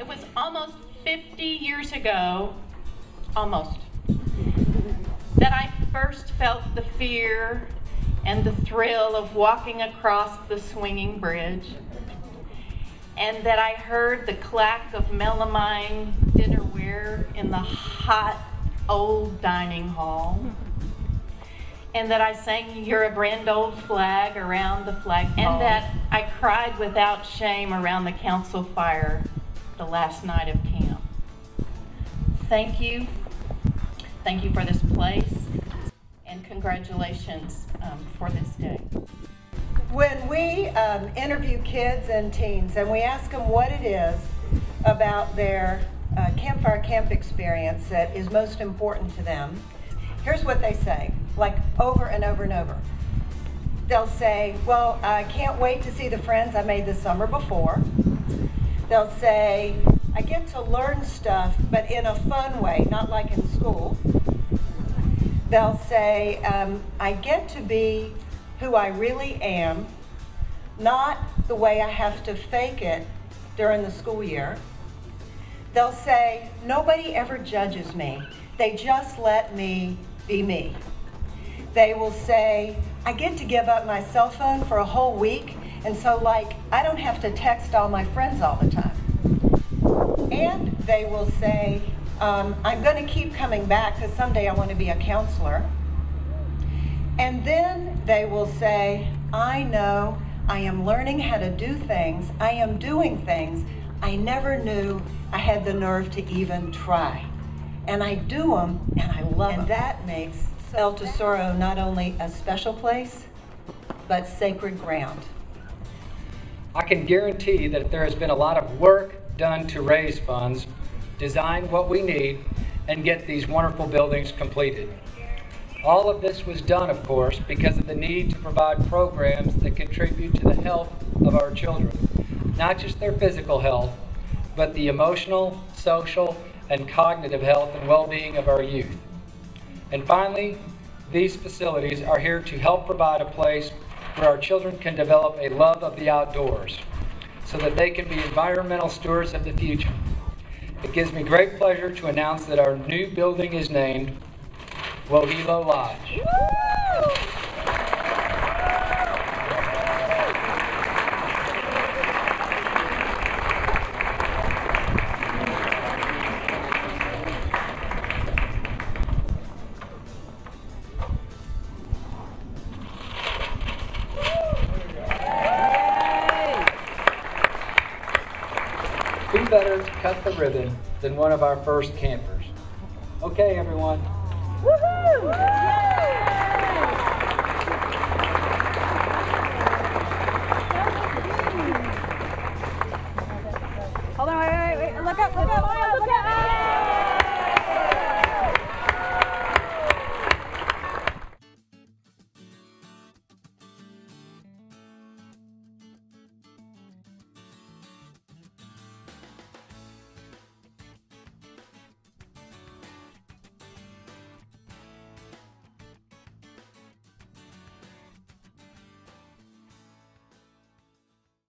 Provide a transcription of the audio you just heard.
It was almost 50 years ago, almost, that I first felt the fear and the thrill of walking across the swinging bridge, and that I heard the clack of melamine dinnerware in the hot old dining hall, and that I sang You're a Grand Old Flag around the flagpole, and that I cried without shame around the council fire the last night of camp. Thank you. Thank you for this place, and congratulations um, for this day. When we um, interview kids and teens and we ask them what it is about their uh, campfire camp experience that is most important to them, here's what they say, like over and over and over. They'll say, well, I can't wait to see the friends I made the summer before. They'll say, I get to learn stuff, but in a fun way, not like in school. They'll say, um, I get to be who I really am, not the way I have to fake it during the school year. They'll say, nobody ever judges me. They just let me be me. They will say, I get to give up my cell phone for a whole week, and so like, I don't have to text all my friends all the time. And they will say, um, I'm going to keep coming back because someday I want to be a counselor. And then they will say, I know I am learning how to do things. I am doing things I never knew I had the nerve to even try. And I do them and I love them. And that makes El Tesoro not only a special place, but sacred ground. I can guarantee that there has been a lot of work done to raise funds, design what we need, and get these wonderful buildings completed. All of this was done, of course, because of the need to provide programs that contribute to the health of our children. Not just their physical health, but the emotional, social, and cognitive health and well-being of our youth. And finally, these facilities are here to help provide a place where our children can develop a love of the outdoors so that they can be environmental stewards of the future. It gives me great pleasure to announce that our new building is named Wohelo Lodge. Who better cut the ribbon than one of our first campers. Okay, everyone. Hold on, wait, wait, wait. Look up, look up, look up. Look up.